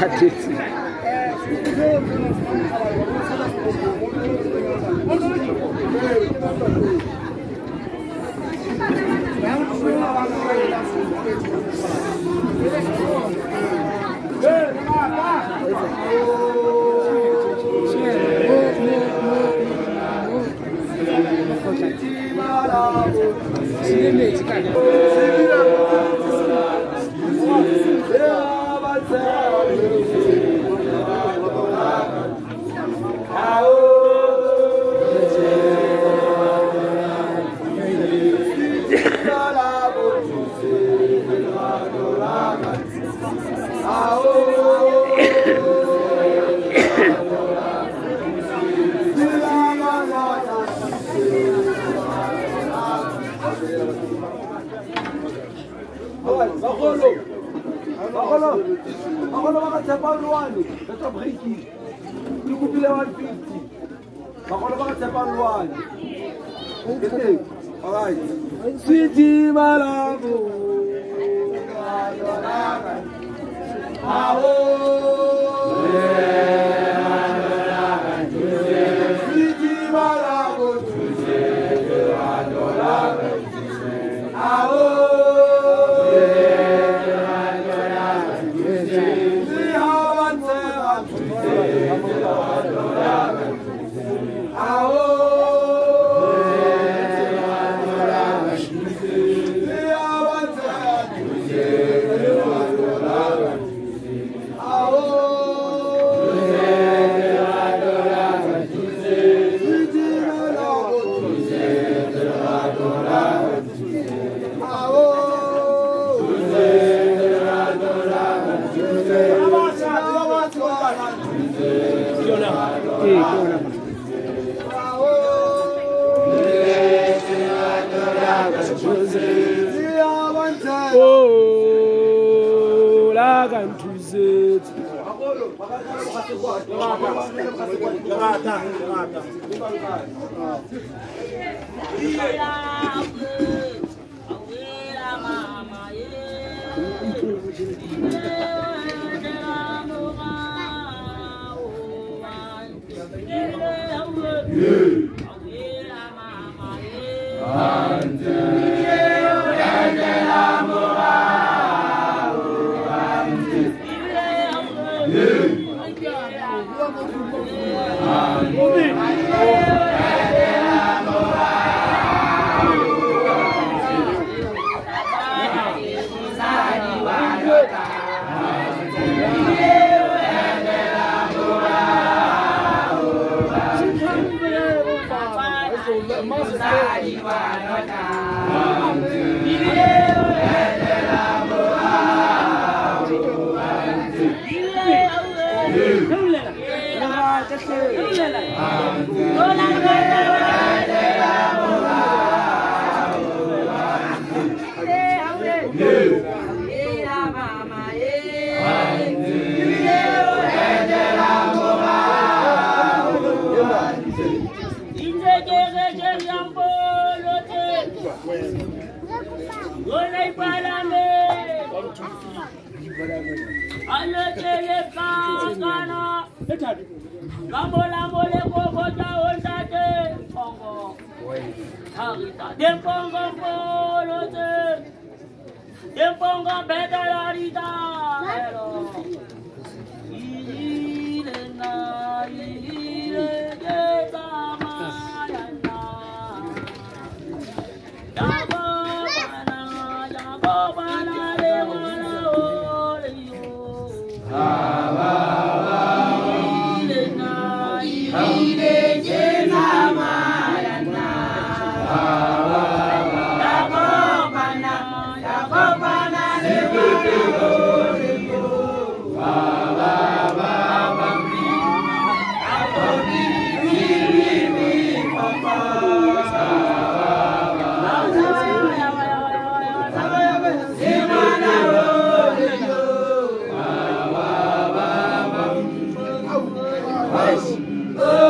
Tradition. Cinema, bagolo bagolo bagolo ba ka tshepa lwane re tswa breaki ke kopile one fifty bagolo ba ka tshepa lwane ke teng alright. Sitimalabo. Ayo lana. Awo. Yeah. جماعة جماعة Tiempo con Tiempo con Oh.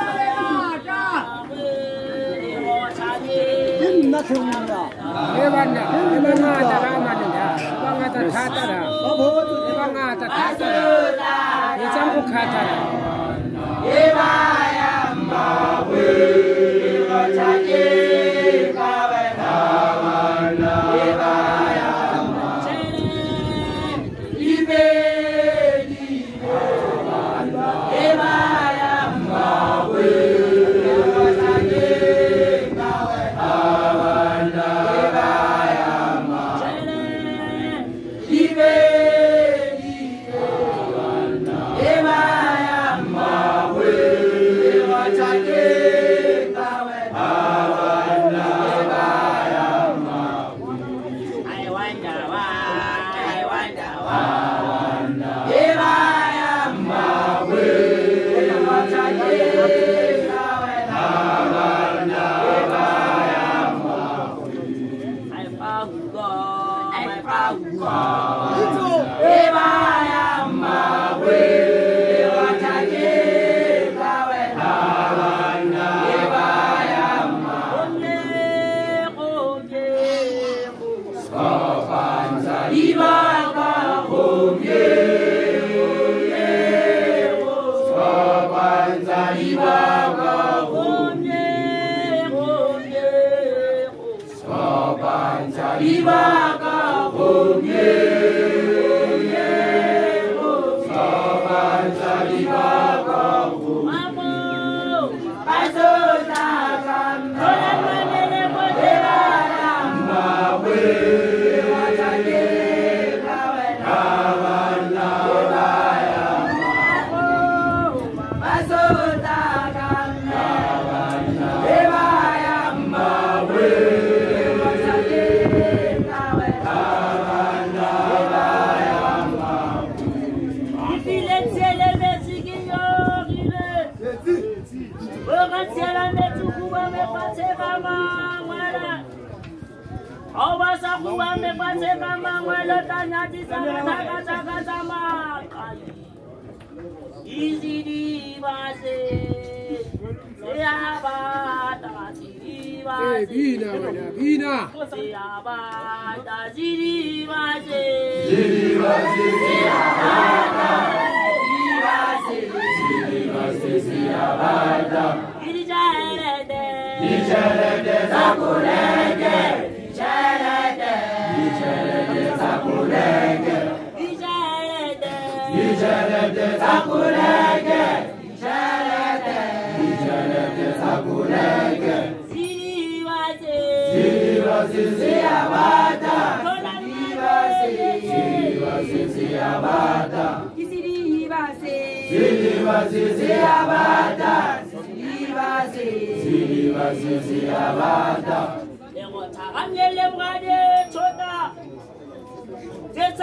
따라 세웁니다. 해봤냐? 해방아 따라 맞느냐? 해방아냐다 따라. 해방아다 다 따라. 예냐국가 따라. 예바야 마을 거창이 Kalibaba Romye, Romye, Soban Kalibaba Romye. Mungu amefanya kama mwelo tanyati sana taka taka sama Izi di base Seabata siri base Bina wana bina Seabata siri base Siri base Seabata Siri base Siri base Seabata Irijaelete Irijaelete Sakurege Yücelede Zakurege Yücelede Yücelede Zakurege Yücelede Yücelede Zakurege Sirivasi Sirivasi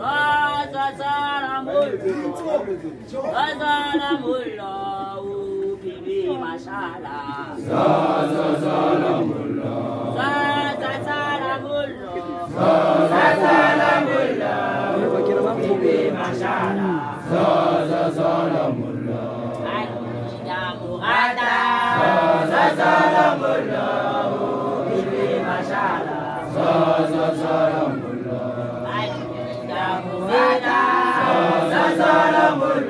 Ah! Zara, Zara, Zara, Zara, Zara, Zara, Zara, Zara, Zara, Zara, Zara, Zara, Zara, Zara, Zara, Zara, Zara, Zara, Saramu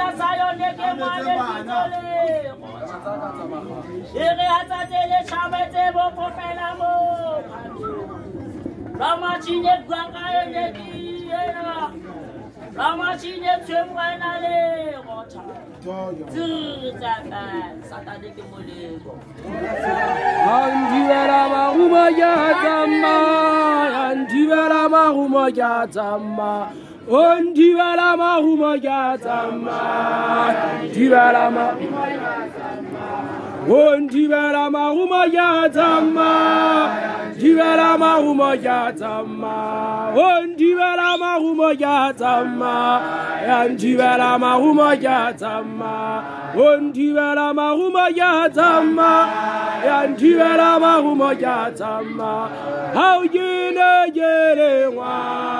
tsa sa yone ke mane setolego e re a tsatseletšhaba tse bo kopela mo ramatšhine bua ka yone keena ramatšhine tshwemoena le gothatsatsatane ke molego ondibela magumo ka tsama dibela magumo ka tsama ondibela magumo ka tsama yandibela magumo ka tsama ondibela magumo ka tsama yandibela magumo ka tsama ga o kene kelengwana.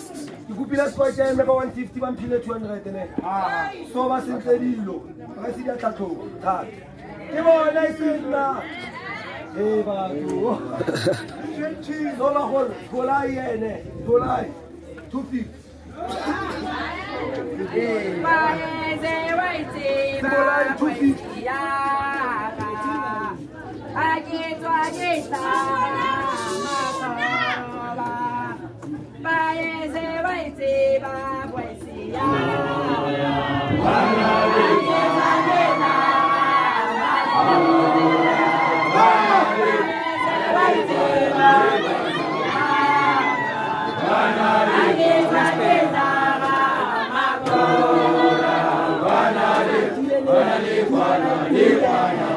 ikopile sepatša eme ka one fifty ba mphile two hundred ne so ba sentle ba se di a thata ke bona e senna e batho so ba gore golai two fifty Yeah.